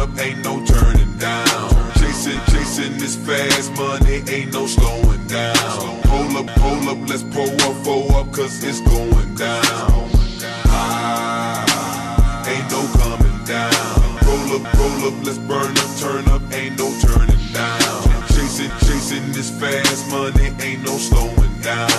up, ain't no turning down. Chasing, chasing this fast money, ain't no slowing down. Roll up, roll up, let's pull up, pull up, cause it's going down. Ah, ain't no coming down. Roll up, roll up, let's burn up, turn up, ain't no turning down. Chasing, chasing this fast money, ain't no slowing down.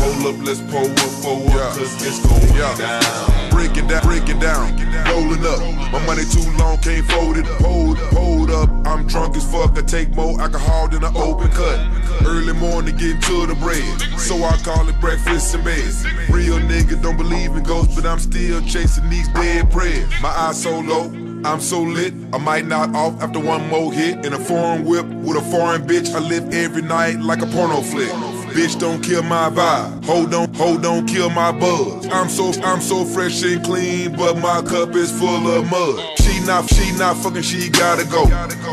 Pull up, let's pull up, pull up, cause it's going down. Break it down, break it down, rolling up. My money too long, can't fold it. Hold, hold up. I'm drunk as fuck. I take more alcohol than an open cut. Early morning, getting to the bread. So I call it breakfast in bed. Real nigga don't believe in ghosts, but I'm still chasing these dead prayers. My eyes so low. I'm so lit, I might not off after one more hit. In a foreign whip with a foreign bitch, I live every night like a porno flick. Bitch, don't kill my vibe. Hold on, hold on, kill my buzz. I'm so, I'm so fresh and clean, but my cup is full of mud. She not, she not fucking, she gotta go.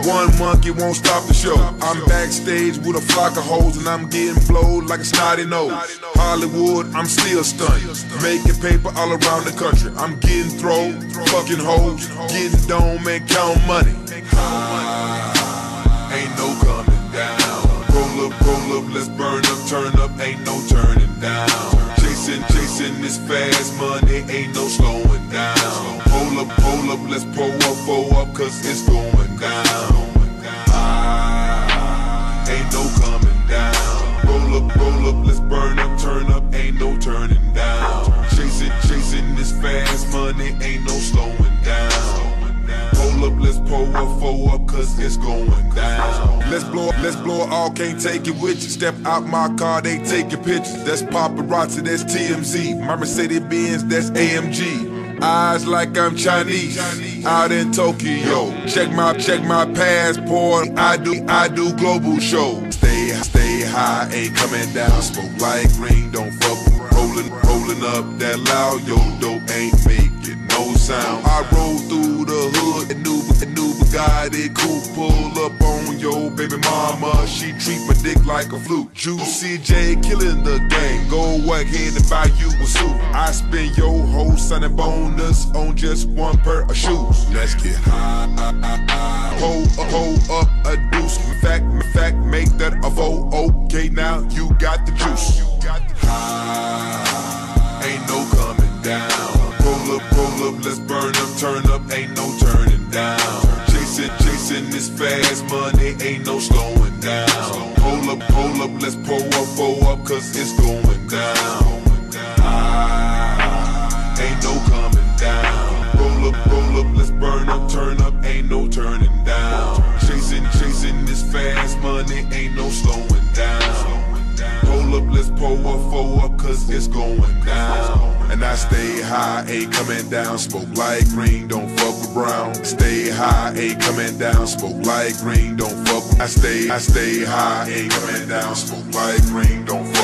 One monkey won't stop the show. I'm backstage with a flock of hoes, and I'm getting blowed like a snotty nose. Hollywood, I'm still stunned. Making paper all around the country. I'm getting thrown, fucking hoes, getting dome and count money. Ah, Roll up, let's burn up, turn up, ain't no turning down. Chasing, chasing this fast money, ain't no slowing down. Hold up, hold up, let's pull up, pull up, cause it's going down. Pull up, up, cause it's going down. Let's blow up, let's blow it all, can't take it with you. Step out my car, they taking pictures. That's paparazzi, that's TMZ. My Mercedes Benz, that's AMG. Eyes like I'm Chinese, out in Tokyo. Check my, check my passport. I do, I do global shows. Stay, stay high, ain't coming down. Smoke like green, don't fuck. Rolling, rolling up that loud, yo, dope ain't making no sound. I roll through the hood, and new Bugatti coupe pull up on yo baby mama. She treat my dick like a flute. Juicy J killing the game. Go ahead and buy you a suit. I spend your whole signing bonus on just one pair of shoes. Let's get high. Hold hold up a deuce. In fact, in fact, make that a vote. Okay, now Chasing this fast money, ain't no slowing down. Hold up, hold up, let's pull up, pull up, cause it's going up, up, four up, cause it's going down. And I stay high, ain't coming down. Smoke like green, don't fuck with brown. Stay high, ain't coming down. Smoke like green, don't fuck. I stay, I stay high, ain't coming down. Smoke like green, don't fuck.